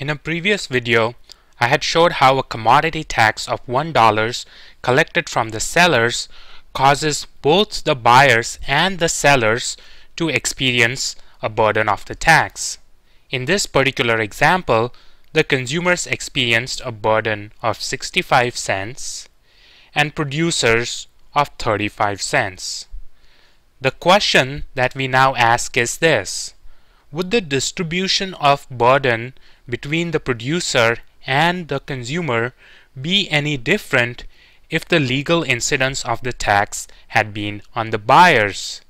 In a previous video, I had showed how a commodity tax of $1 collected from the sellers causes both the buyers and the sellers to experience a burden of the tax. In this particular example, the consumers experienced a burden of 65 cents and producers of 35 cents. The question that we now ask is this. Would the distribution of burden between the producer and the consumer be any different if the legal incidence of the tax had been on the buyers?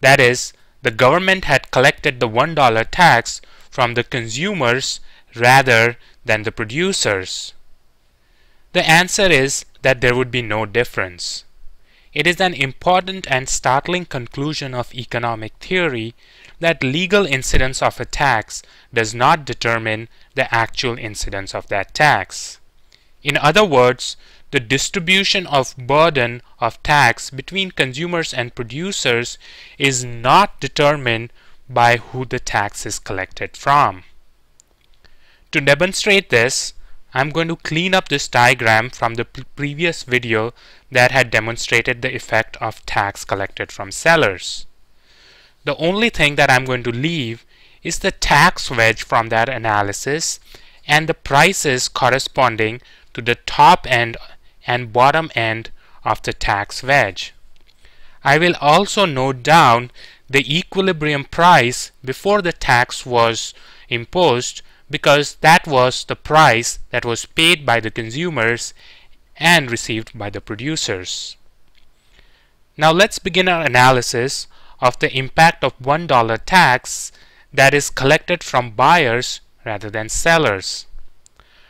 That is, the government had collected the $1 tax from the consumers rather than the producers. The answer is that there would be no difference. It is an important and startling conclusion of economic theory that legal incidence of a tax does not determine the actual incidence of that tax. In other words, the distribution of burden of tax between consumers and producers is not determined by who the tax is collected from. To demonstrate this, I'm going to clean up this diagram from the previous video that had demonstrated the effect of tax collected from sellers. The only thing that I'm going to leave is the tax wedge from that analysis and the prices corresponding to the top end and bottom end of the tax wedge. I will also note down the equilibrium price before the tax was imposed because that was the price that was paid by the consumers and received by the producers. Now let's begin our analysis of the impact of $1 tax that is collected from buyers rather than sellers.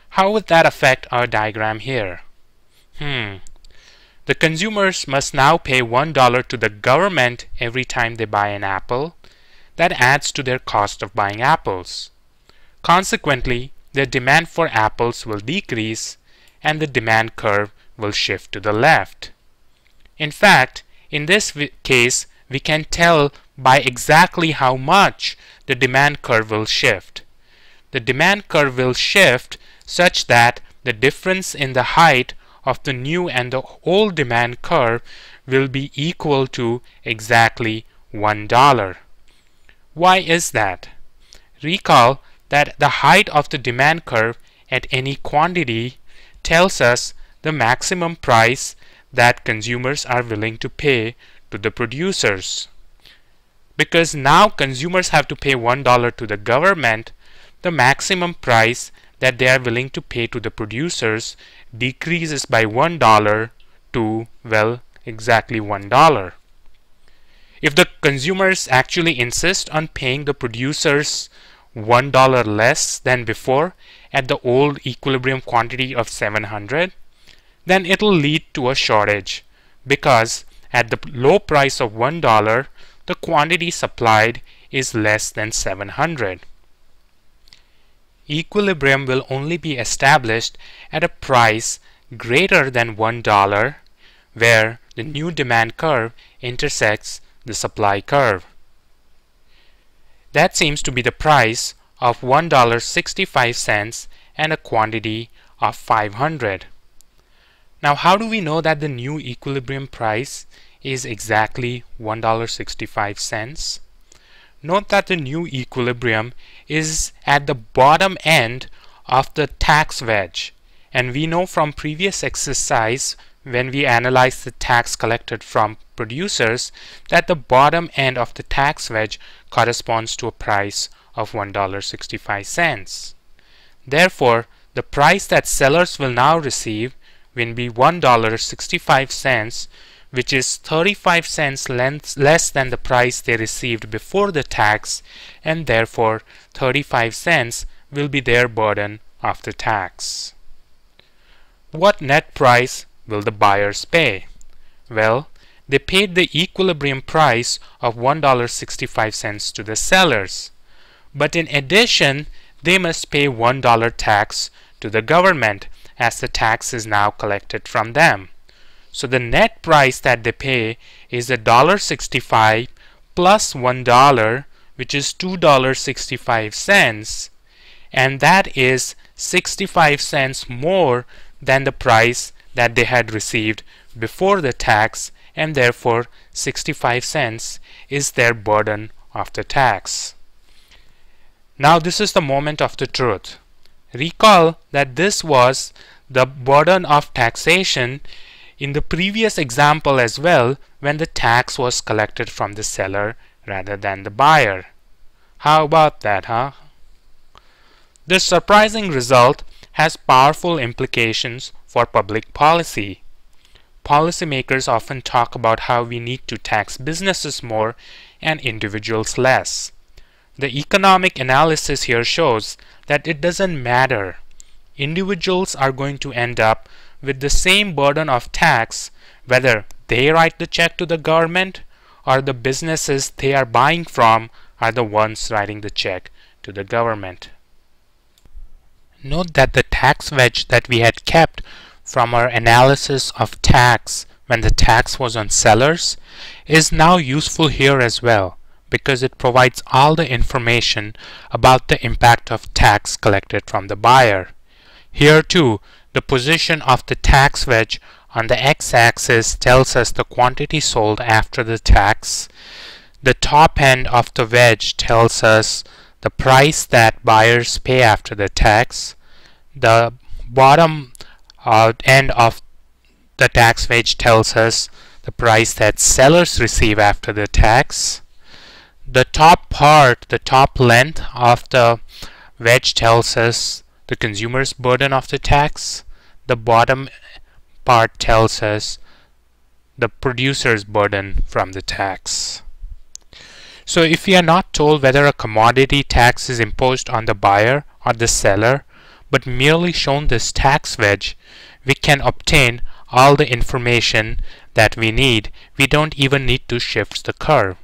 How would that affect our diagram here? Hmm. The consumers must now pay $1 to the government every time they buy an apple. That adds to their cost of buying apples. Consequently, the demand for apples will decrease and the demand curve will shift to the left. In fact, in this case, we can tell by exactly how much the demand curve will shift. The demand curve will shift such that the difference in the height of the new and the old demand curve will be equal to exactly $1. Why is that? Recall that the height of the demand curve at any quantity tells us the maximum price that consumers are willing to pay to the producers. Because now consumers have to pay $1 to the government, the maximum price that they are willing to pay to the producers decreases by $1 to, well, exactly $1. If the consumers actually insist on paying the producers $1 less than before at the old equilibrium quantity of 700, then it'll lead to a shortage because at the low price of $1, the quantity supplied is less than 700. Equilibrium will only be established at a price greater than $1 where the new demand curve intersects the supply curve. That seems to be the price of $1.65 and a quantity of 500. Now how do we know that the new equilibrium price is exactly $1.65? Note that the new equilibrium is at the bottom end of the tax wedge and we know from previous exercise when we analyze the tax collected from producers that the bottom end of the tax wedge corresponds to a price of $1.65. Therefore, the price that sellers will now receive will be $1.65 which is 35 cents less than the price they received before the tax and therefore 35 cents will be their burden after tax. What net price will the buyers pay? Well, they paid the equilibrium price of $1.65 to the sellers. But in addition, they must pay $1 tax to the government as the tax is now collected from them. So the net price that they pay is $1.65 plus $1 which is $2.65 and that is 65 cents more than the price that they had received before the tax and therefore 65 cents is their burden of the tax. Now this is the moment of the truth. Recall that this was the burden of taxation in the previous example as well when the tax was collected from the seller rather than the buyer. How about that, huh? This surprising result has powerful implications for public policy. Policymakers often talk about how we need to tax businesses more and individuals less. The economic analysis here shows that it doesn't matter. Individuals are going to end up with the same burden of tax whether they write the check to the government or the businesses they are buying from are the ones writing the check to the government. Note that the tax wedge that we had kept from our analysis of tax when the tax was on sellers is now useful here as well because it provides all the information about the impact of tax collected from the buyer. Here too, the position of the tax wedge on the x-axis tells us the quantity sold after the tax. The top end of the wedge tells us the price that buyers pay after the tax. The bottom uh, end of the tax wedge tells us the price that sellers receive after the tax. The top part, the top length of the wedge tells us the consumer's burden of the tax the bottom part tells us the producer's burden from the tax. So if we are not told whether a commodity tax is imposed on the buyer or the seller, but merely shown this tax wedge, we can obtain all the information that we need. We don't even need to shift the curve.